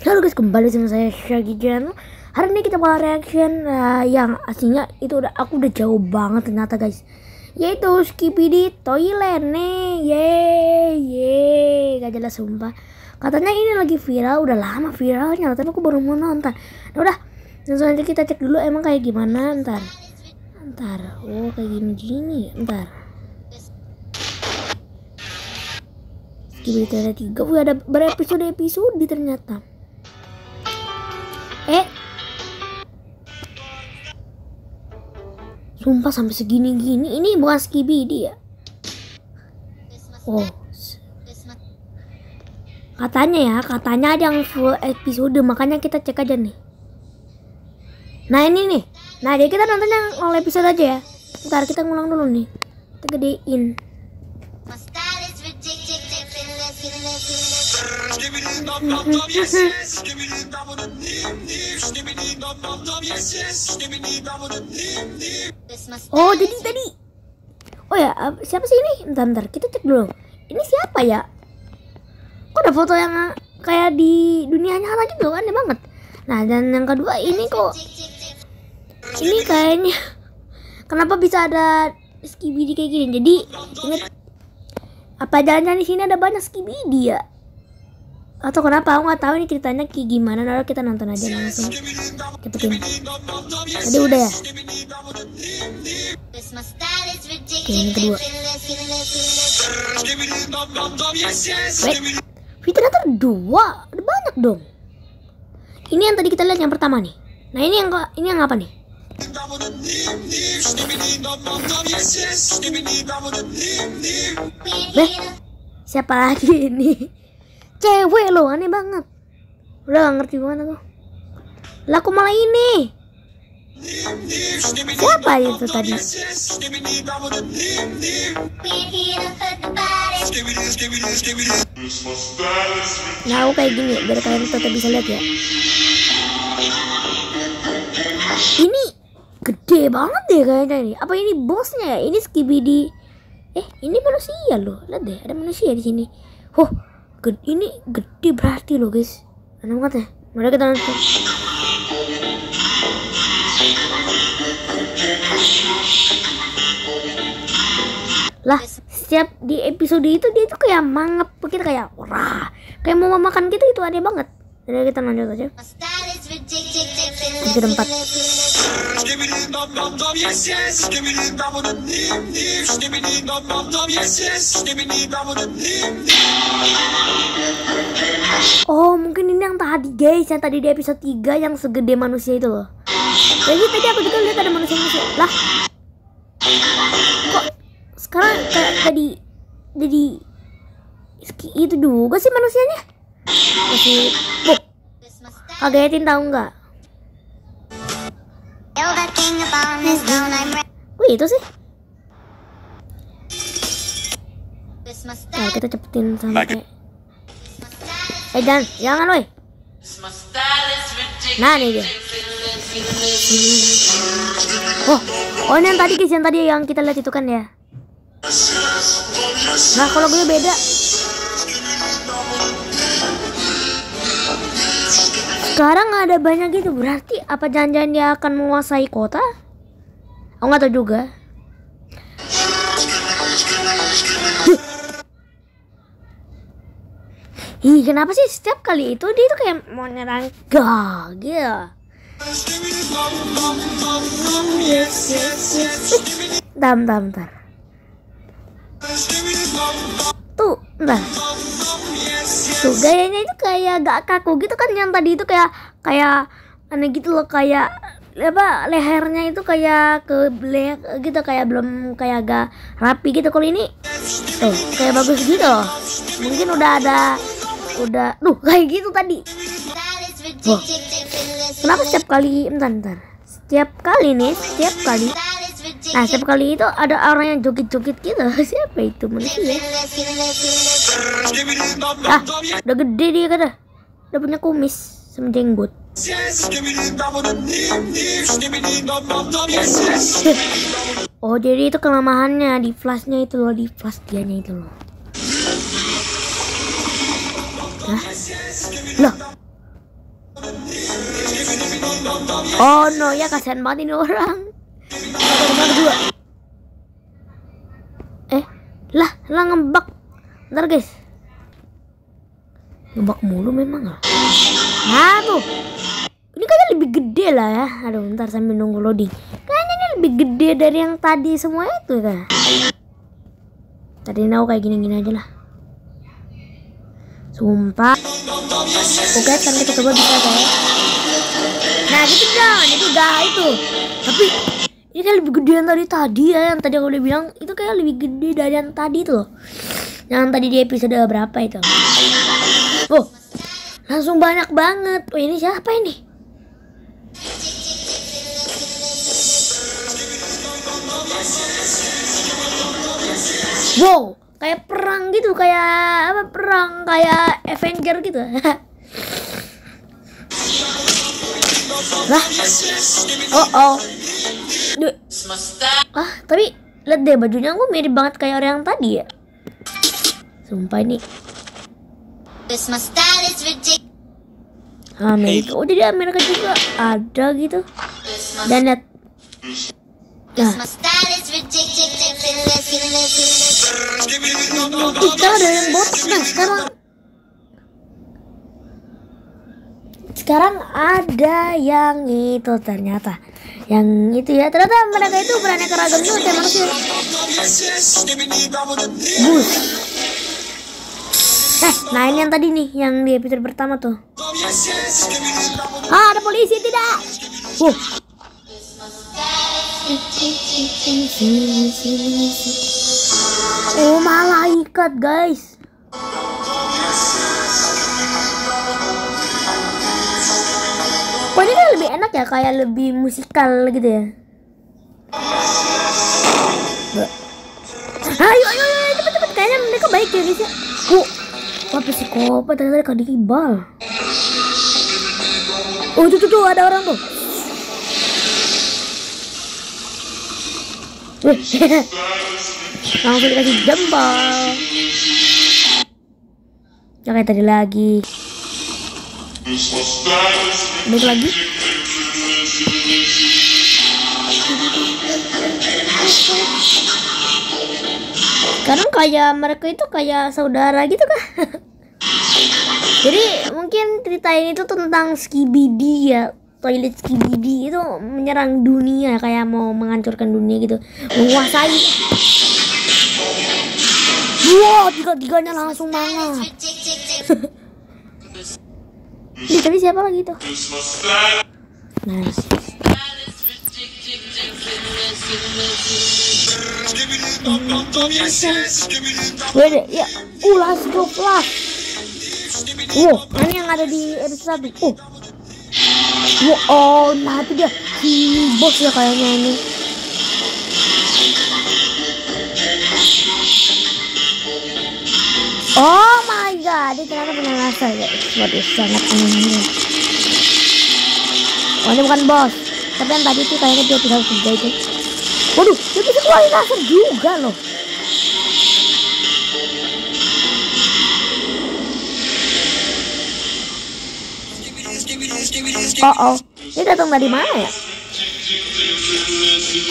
Halo guys, kembali sama saya Shaggy Channel. Hari ini kita bakal reaction uh, yang aslinya itu udah aku udah jauh banget ternyata guys. Yaitu Skibidi Toilet nih. Yeay, yeay, gak jelas sumpah. Katanya ini lagi viral, udah lama viralnya, tapi aku baru mau nonton. Nah, udah, langsung aja kita cek dulu emang kayak gimana ntar. Ntar, oh kayak gini-gini, ntar. Skibidi Toilet 3, Wih, ada berepisode-episode ternyata. Sumpah sampai segini-gini ini bukan skibidi ya. Oh. Katanya ya, katanya ada yang full episode, makanya kita cek aja nih. Nah ini nih. Nah dia kita nonton yang all episode aja ya. Ntar kita ngulang dulu nih. Kita gedein. Oh jadi tadi. Oh ya siapa sih ini? Bentar bentar. Kita cek dulu. Ini siapa ya? Kok ada foto yang kayak di dunia nyata gitu aneh banget. Nah dan yang kedua ini kok. Ini kayaknya. Kenapa bisa ada skibidi kayak gini? Jadi inget Apa jangan-jangan di sini ada banyak skibidi ya atau kenapa? Aku nggak tahu ini ceritanya kayak gimana. Nah kita nonton aja langsung. Cepetin. Tadi udah ya? Oke ini kedua. Wait ada dua. Ada banyak dong. Ini yang tadi kita lihat yang pertama nih. Nah ini yang ini yang apa nih? Beh, siapa lagi ini? Cewek loh aneh banget. Udah gak ngerti banget aku lah aku malah ini? Siapa itu tadi? Nah aku kayak gini biar kalian tetap bisa lihat ya. Ini gede banget deh kayaknya ini. Apa ini bosnya ya? Ini skibidi. Eh ini manusia loh. Lihat deh ada manusia di sini. Huh ini gede berarti loh guys. Enak banget ya. Mari kita nonton. Lah setiap di episode itu dia itu kayak mangap kita kayak wah kayak mau makan kita itu aneh banget. Jadi kita lanjut aja episode 4 Oh mungkin ini yang tadi guys Yang tadi di episode 3 yang segede manusia itu loh. Jadi tadi aku juga lihat ada manusia-manusia. Lah Kok sekarang kayak tadi Jadi Itu juga sih manusianya? Masih Kagetin tahu nggak Wih itu sih. Nah kita cepetin sampai Eh jangan, jangan woi. Nah nih dia. Oh, oh ini yang tadi guys, yang tadi yang kita lihat itu kan ya. Nah kalau gue beda sekarang ada banyak gitu berarti apa jangan-jangan dia akan menguasai kota aku nggak tahu juga Ih, kenapa sih setiap kali itu dia tuh kayak mau nyerang gag ya? Bentar, bentar, bentar. Tuh, bentar tuh gayanya itu kayak gak kaku gitu kan yang tadi itu kayak kayak aneh gitu loh kayak apa lehernya itu kayak ke gitu kayak belum kayak agak rapi gitu. Kalau ini tuh kayak bagus gitu loh. Mungkin udah ada udah duh kayak gitu tadi. Wah. kenapa setiap kali bentar bentar. Setiap kali nih setiap kali. Nah setiap kali itu ada orang yang joget-joget gitu. Siapa itu manusia Ah udah gede dia kata Udah punya kumis sama jenggot Oh jadi itu kelemahannya di flashnya itu loh Di flash dianya itu loh Hah? Loh Oh no ya kasihan banget ini orang. Eh, lah, lah ngebak. Ntar guys. Ngebak mulu memang lah. Nah tuh. Ini kayaknya lebih gede lah ya. Aduh, ntar sambil nunggu loading. Kayaknya ini lebih gede dari yang tadi semua itu kan. Tadi nau kayak gini-gini aja lah. Sumpah. Oke, kan kita coba bisa kayak. Nah gitu dong, itu gak itu. Tapi ini kan lebih gede yang tadi tadi ya, yang tadi aku udah bilang itu kayak lebih gede dari yang tadi tuh. Yang tadi di episode berapa itu? Oh, langsung banyak banget. Oh ini siapa ini? Wow, kayak perang gitu, kayak apa perang kayak Avenger gitu. lah, oh oh, Duh. ah tapi lihat deh bajunya aku mirip banget kayak orang yang tadi ya. Sumpah ini. Amerika, oh jadi Amerika juga. Ada gitu. Dan lihat, nah, kita ada yang bot. Nah sekarang. Sekarang ada yang itu ternyata. Yang itu ya. Ternyata mereka itu beraneka ragam juga kayak manusia bus eh nah ini yang tadi nih yang di episode pertama tuh ah ada polisi tidak uh oh malaikat guys Pokoknya kan lebih enak ya, kayak lebih musikal gitu ya. Ayo, ayo, ayo, cepet, cepet. Kayaknya mereka baik ya guys ya. Oh, wah psikopat ternyata kadi kibal. Oh, tuh, tuh, tuh, ada orang tuh. Langsung dikasih jempol. Ya kayak tadi lagi. Baik lagi. Sekarang kayak mereka itu kayak saudara gitu kah? Jadi mungkin cerita ini tuh tentang Skibidi ya. Toilet Skibidi itu menyerang dunia kayak mau menghancurkan dunia gitu. Menguasai. Wow tiga tiganya langsung Ih, tapi siapa lagi tuh? Nah Wede, ya, let's go. Wow, ini yang ada di episode 1. Oh, Wow, oh, nah itu dia si bos ya kayaknya ini. Oh my god, dia ternyata punya laser ya. Waduh, sangat aneh. Oh, ini bukan bos. Tapi yang tadi tuh kayaknya dia tidak tiga itu. Waduh, dia bisa keluarin laser juga loh. Oh oh, ini datang dari mana ya?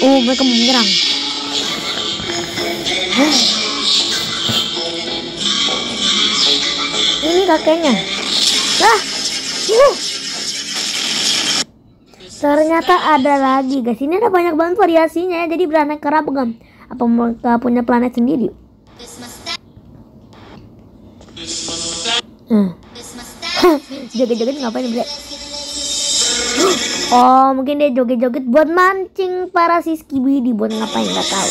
Oh, mereka menyerang. Huh. Ini kakeknya. Lah, uh. Ternyata ada lagi guys. Ini ada banyak banget variasinya ya. Jadi beraneka ragam. Apa mereka punya planet sendiri? Hmm. Joget-joget ngapain bre? Oh mungkin dia joget-joget buat mancing para si Skibidi buat ngapain nggak tahu.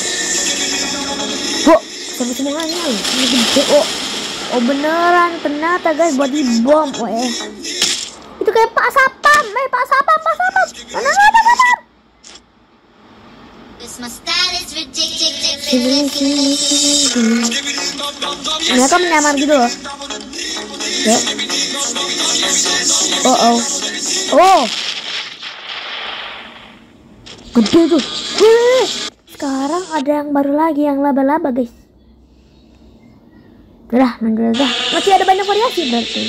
Oh sama semuanya ini oh beneran ternyata guys buat dibom oh eh itu kayak Pak Sapam eh Pak Sapam Pak Sapam mana ada Pak Sapam sini sini sini mereka menyamar gitu loh ya oh oh oh gede tuh Wih, sekarang ada yang baru lagi yang laba-laba guys udah lanjut aja masih ada banyak variasi berarti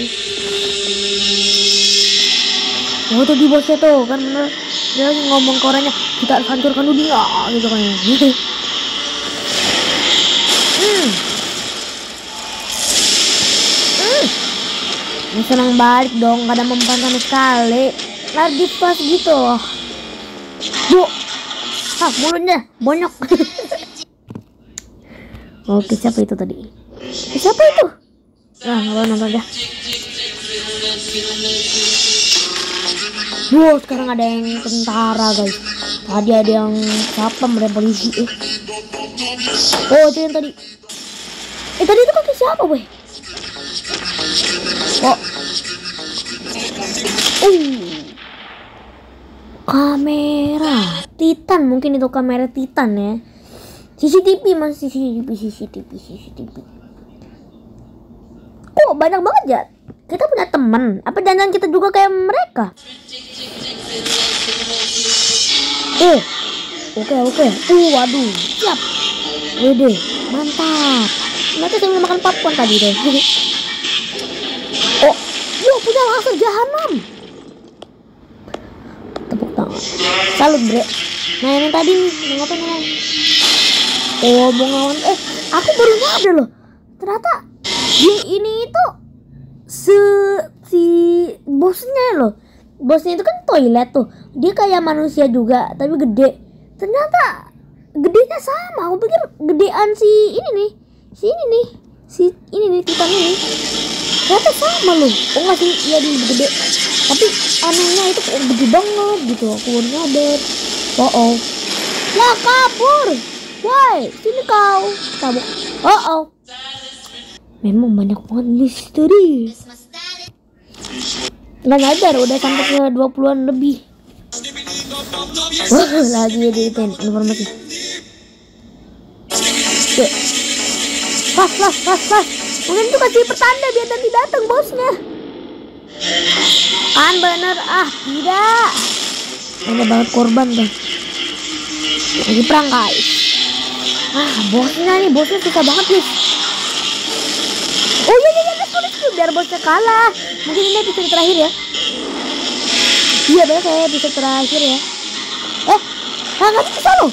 Oh tuh di bosnya tuh kan dia ngomong ke orangnya kita harus hancurkan dunia gitu kan ya. hmm. Hmm. Ini senang balik dong, gak ada mempan sama sekali. Lagi pas gitu loh. Bu, ah mulutnya bonyok. Oke, siapa itu tadi? Siapa itu? Nah, nggak nonton dah. Wow, sekarang ada yang tentara guys. Tadi ada yang siapa mereka polisi eh. Oh, itu yang tadi. Eh tadi itu kaki siapa, boy? Oh. Uh. Kamera Titan mungkin itu kamera Titan ya. CCTV masih CCTV CCTV CCTV kok banyak banget ya kita punya teman apa jangan kita juga kayak mereka? Eh oke oke. Uh waduh siap. Wede, mantap. Mereka sambil makan popcorn tadi deh. Oh yo punya langsung jahanam. Tepuk tangan. Salut bre. Nah yang tadi nih ngapain nih oh mau ngelawan eh aku baru nyadar loh. Ternyata ini bosnya loh. Bosnya itu kan toilet tuh. Dia kayak manusia juga tapi gede. Ternyata gedenya sama. Aku pikir gedean si ini nih. Si ini nih. Si ini nih titan ini. Ternyata sama loh. Oh nggak sih iya dia gede. Tapi anehnya itu kok gede banget gitu. Aku baru nyadar. Oh oh ya kabur. Woi, sini kau. Kamu. Oh oh. Memang banyak banget misteri. Nggak nyadar udah sampai ke 20-an lebih. Wah, lagi editin informasi. Oke. Pas, pas, pas, pas. Mungkin tuh kasih pertanda biar nanti datang bosnya. Kan bener ah, tidak. Ada banget korban tuh. Lagi perang guys. Ah, bosnya nih, bosnya susah banget nih. Oh iya iya iya, let's go, let's go. Biar bosnya kalah. Mungkin ini episode terakhir ya. Iya, benar kayak episode terakhir ya. Eh, nggak bisa loh.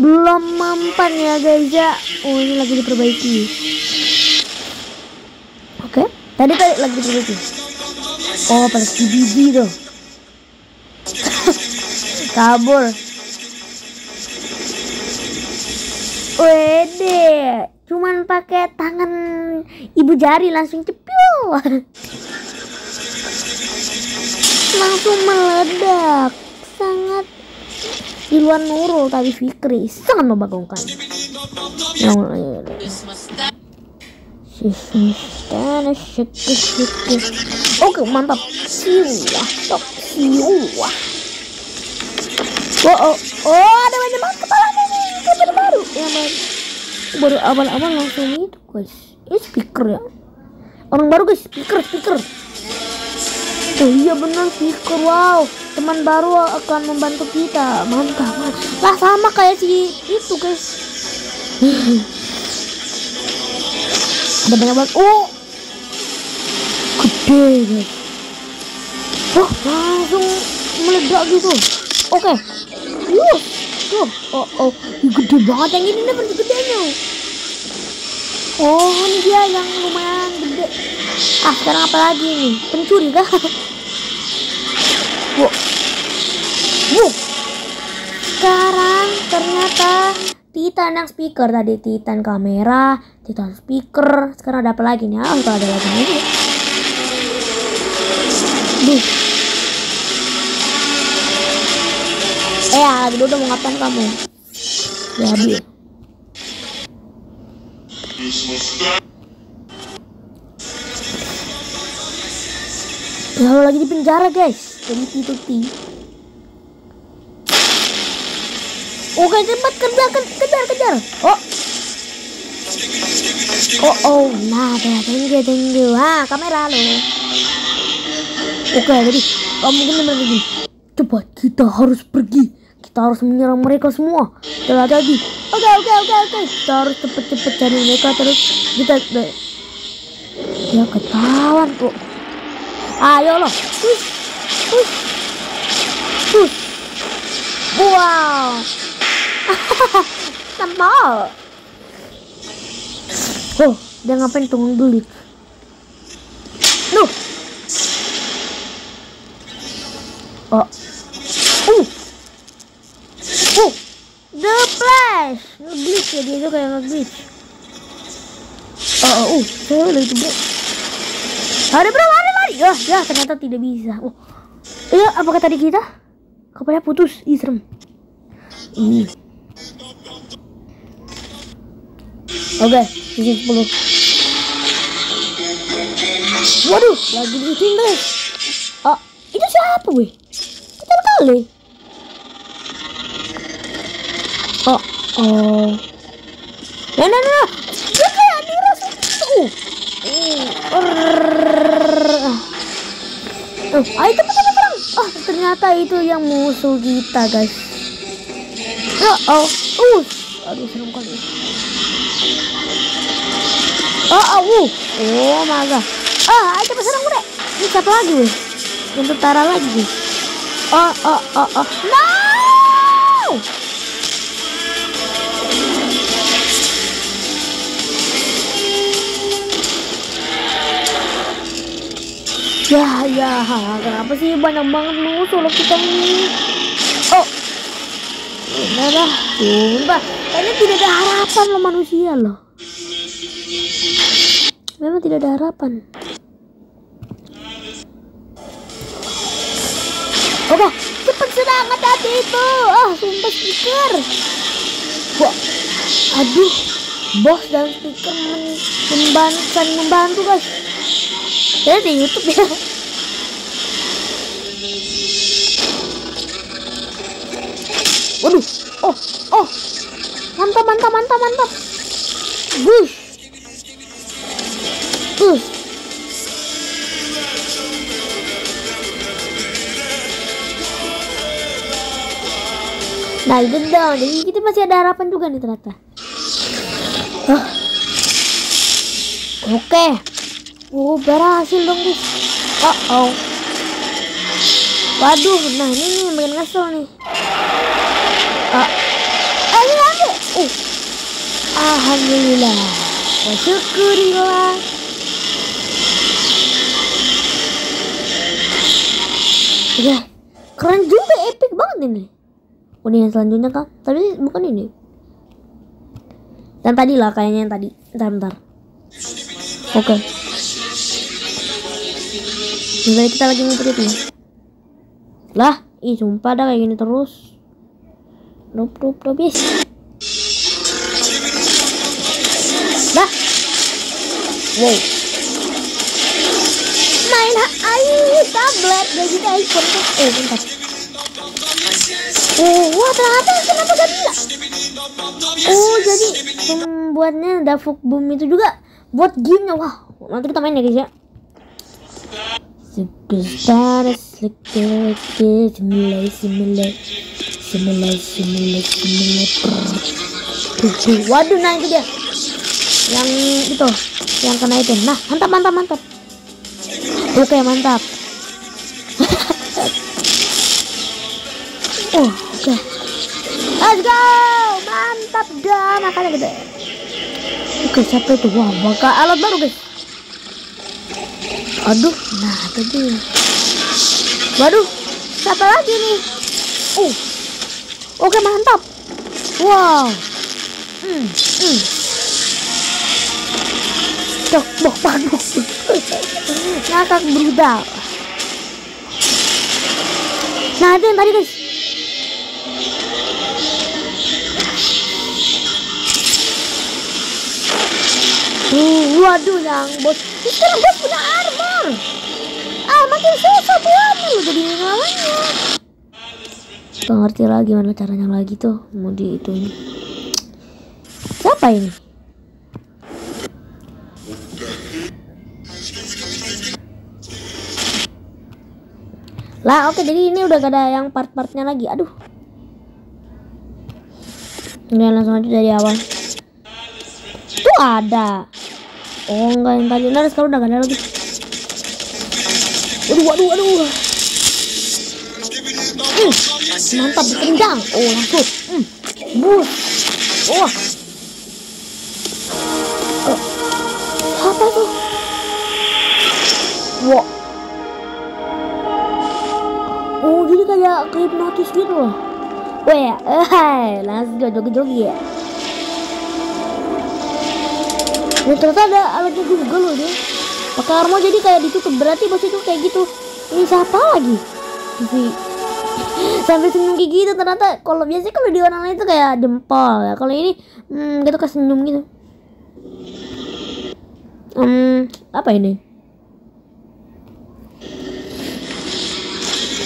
Belum mampan ya guys ya. Oh ini lagi diperbaiki. Oke, tadi tadi lagi diperbaiki. Oh, pada bibi tuh. Kabur. Wede, cuman pakai tangan ibu jari langsung cepil. langsung meledak. Sangat di luar Nurul tadi Fikri sangat membagongkan. Oke mantap siwah top siwah. Oh, oh, oh ada banyak banget kepalanya nih baru yang baru baru awal-awal langsung itu guys. Ini speaker ya? Orang baru guys. Speaker speaker. Oh iya benar speaker. Wow. Teman baru akan membantu kita. Mantap lah sama kayak si itu guys. Ada banyak banget. Oh! Gede guys. Oh langsung meledak gitu. Oke. Okay. Tuh, oh, oh, gede banget yang ini nih gedenya. Oh, ini dia yang lumayan gede. Ah, sekarang apa lagi nih? Pencuri kah? wow. Wow. Sekarang ternyata Titan yang speaker tadi Titan kamera, Titan speaker. Sekarang ada apa lagi nih? Ah, ada lagi nih. Eh, Aldo udah mau ngapain kamu? Jadi. Lalu lagi di penjara guys. Jadi itu ti. Oke cepat kerja kejar kejar. Oh. Oh oh, nah, tinggi tinggi. Wah, kamera lo. Oke, jadi kamu mungkin begini. Cepat, kita harus pergi kita harus menyerang mereka semua. Telah jadi oke oke oke oke. Kita harus cepet-cepet cari mereka terus. Kita ya ketahuan kok. Ayo loh. Push push wow. Tampol oh dia ngapain ngegelit Duh. Oh. Uh. Uh. The Flash. Nge-glitch ya dia kayak nge-glitch. Oh, oh, uh. Saya itu bro. Ada berapa ada lari? Ya, ya ternyata tidak bisa. Oh. Iya, apa kata di kita? Kepala putus. Ih, serem. Oke, okay, sisi 10. Waduh, lagi ditinggal. Oh, itu siapa weh? Kita kali. Oh, oh. Dia kayak dirasa itu. Oh, ayo cepat cepat perang. Oh, ternyata itu yang musuh kita, guys. Oh, oh. Uh. Aduh, serem kali. Oh, oh, uh. Oh, my god. Ah, ayo cepet serang gue. Ini siapa lagi weh? Yang tentara lagi. Oh, oh, oh, oh. No! Ya, kenapa sih banyak banget musuh loh kita ini? Oh, udah dah, sumpah. Kayaknya tidak ada harapan loh manusia loh. Memang tidak ada harapan. Udah, cepet serang hati itu. Ah, sumpah speaker. Wah, aduh, bos dan men membantu, membantu guys. Ya di YouTube ya. Mantap, mantap, mantap, mantap. Bush, bush. Nah itu dong, jadi kita masih ada harapan juga nih ternyata. Huh. Oke. Okay. Oh berhasil dong guys. Oh oh. Waduh, nah ini nih bikin ngesel nih. Ah, eh ini Uh. Alhamdulillah. Syukurilah. Ya, keren juga, epic banget ini. Oh ini yang selanjutnya kak Tapi bukan ini Dan tadi lah kayaknya yang tadi Bentar bentar Oke okay. Kita lagi ya Lah Ih sumpah dah kayak gini terus Nope nope nope Wow Main air tablet Jadi iPhone Eh bentar Oh, wah ternyata kenapa gak bisa? Oh, jadi pembuatnya Davuk Boom itu juga buat gamenya. Wah, nanti kita main ya guys ya. Superstar selektif semulai semulai semulai semulai semulai Waduh, nah itu dia. Yang itu, yang kena itu. Nah, mantap mantap mantap. Oke, mantap. Oh, oke. Okay. Let's go. Mantap dah makanya gede. Oke, okay, siapa itu? Wah, alat baru, guys. Aduh, nah tadi. Waduh, siapa lagi nih? Uh. Oke, okay, mantap. Wow. Hmm, hmm. Cok, bok, paduk. Ngakak brutal. Nah, itu yang tadi, guys. Uh, waduh yang bos. Sekarang bos punya armor. Ah, makin susah buatnya lo jadi ngalahannya. Gak ngerti lagi mana caranya lagi tuh mau di itu ini. Siapa ini? Lah, oke jadi ini udah gak ada yang part-partnya lagi. Aduh. Ini langsung aja dari awal. Tuh ada. Oh enggak yang tadi nah sekarang udah gak ada lagi. Waduh waduh waduh. Hmm, mantap ditendang. Oh langsung. Hmm. Bus. Oh. Kayak hipnotis gitu loh. Weh, eh, langsung joget-joget ya. Dan ternyata ada alatnya juga loh dia. Pakai armor jadi kayak ditutup berarti bos itu kayak gitu. Ini siapa lagi? TV sampai senyum kayak gitu ternyata kalau biasanya kalau di orang lain itu kayak jempol ya kalau ini hmm, gitu kayak senyum gitu hmm, apa ini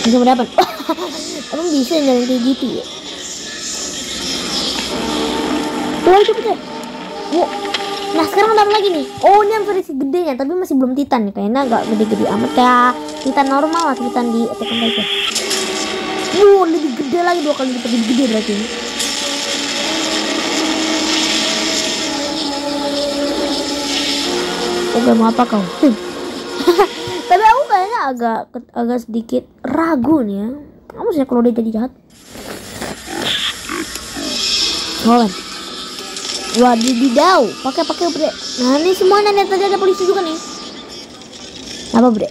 bisa berapa emang bisa jalan kayak gitu ya Wah cepet ya Wow Nah sekarang apa lagi nih? Oh ini yang versi gedenya tapi masih belum titan nih kayaknya agak gede-gede amat kayak titan normal lah titan di Attack on Titan. Wow lebih gede lagi dua kali lipat lebih gede berarti. Oke mau apa kau? kayaknya agak agak sedikit ragu nih ya. Kamu sih kalau dia jadi jahat? Oh, Wadidaw, pakai pakai bre. Nah ini semuanya nih tadi ada polisi juga nih. Apa bre?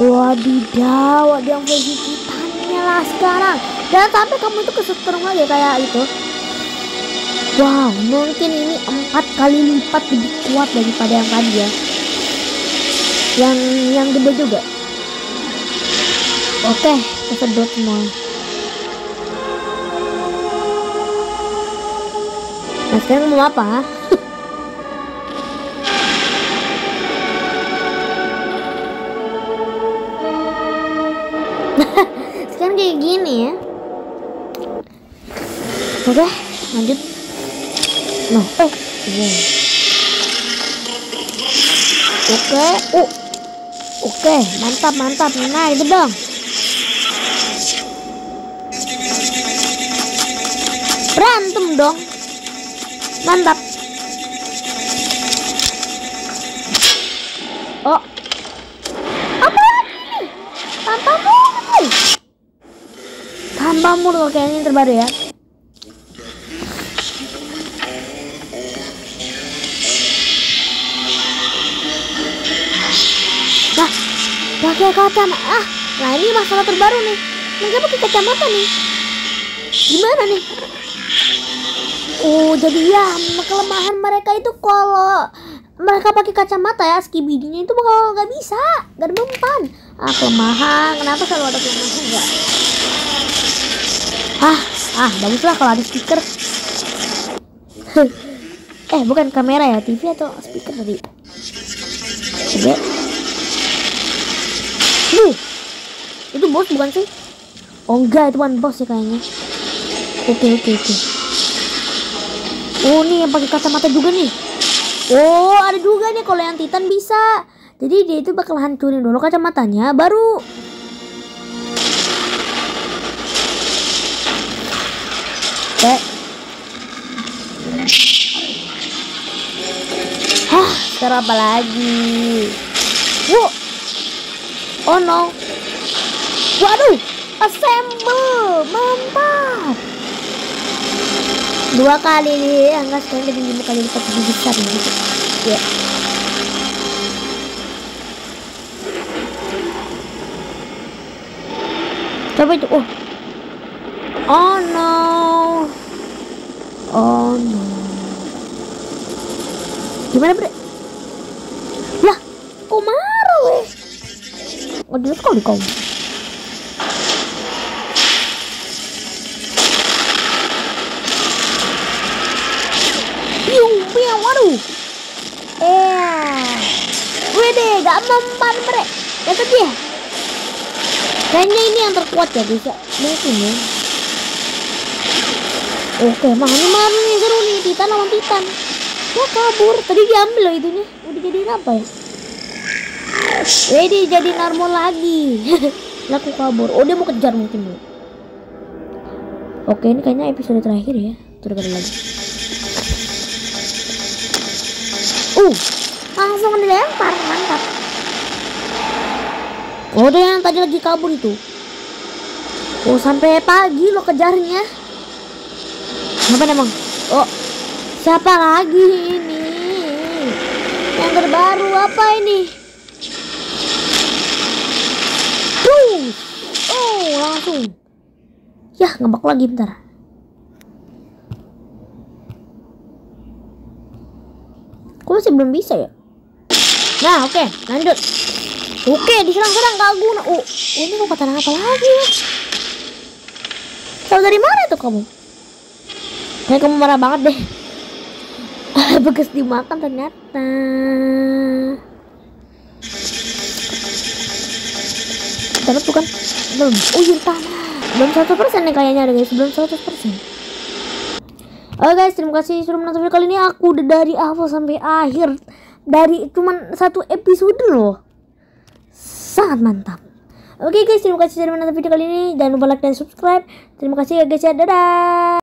Wadidaw, ada yang versi titannya lah sekarang. Dan sampai kamu itu kesetrum lagi kayak itu. Wow, mungkin ini empat kali lipat lebih kuat daripada yang tadi ya. Yang yang gede juga. Oke, kesedot semua. Nah sekarang mau apa? sekarang kayak gini ya. Oke, lanjut. Nah, oh, wow. Oke, oh, oke, mantap, mantap. Nah, itu dong. Berantem dong. Mantap. Oh. Apa lagi? Tanpa mulut tanpa mulut kayaknya yang terbaru ya kacamata ah nah ini masalah terbaru nih. Mereka pakai kacamata nih. Gimana nih? Oh jadi ya kelemahan mereka itu kalau mereka pakai kacamata ya skibidinya itu bakal nggak bisa nggak ada mempan ah kelemahan. Kenapa selalu ada kelemahan enggak ah ah baguslah kalau ada speaker. Eh bukan kamera ya TV atau speaker tadi Duh, itu bos bukan sih oh enggak itu bukan bos ya kayaknya oke oke oke Oh nih yang pakai kacamata juga nih. Oh ada juga nih kalau yang Titan bisa. Jadi dia itu bakal hancurin dulu kacamatanya baru. Oke. Hah, sekarang apa lagi? Wow. Oh no. Waduh, assemble. Mantap. Dua kali nih angka sekarang lebih lima kali lipat lebih besar gitu ya. Coba itu? Oh. Oh no. Oh no. Gimana bre Kau di kau waduh. Eh wede gak mempan bre kata dia kayaknya ini yang terkuat ya bisa. Mungkin ya. Oke ini malam nih seru nih. Titan lawan titan. Ya kabur. Tadi diambil loh itunya. Udah jadi apa ya Wede jadi normal lagi Laku kabur Oh dia mau kejar mungkin bu Oke ini kayaknya episode terakhir ya Terus lagi Uh, langsung dilempar, mantap. Oh, dia yang tadi lagi kabur itu. Oh, sampai pagi lo kejarnya. Apa emang? Oh, siapa lagi ini? Yang terbaru apa ini? Tuh. Oh, langsung. Ya, ngebak lagi bentar. Kok masih belum bisa ya? Nah, oke, okay, lanjut. Oke, diserang-serang gak guna. Oh, ini mau kata apa lagi ya? Tahu dari mana tuh kamu? Kayak kamu marah banget deh. Bekas dimakan ternyata. Dapat bukan? Belum. Oh iya tanah. Belum satu persen nih kayaknya ada guys. Belum satu persen. Oke guys, terima kasih sudah menonton video kali ini. Aku udah dari awal sampai akhir dari cuman satu episode loh sangat mantap Oke guys, terima kasih sudah menonton video kali ini. Jangan lupa like dan subscribe. Terima kasih ya guys ya. Dadah.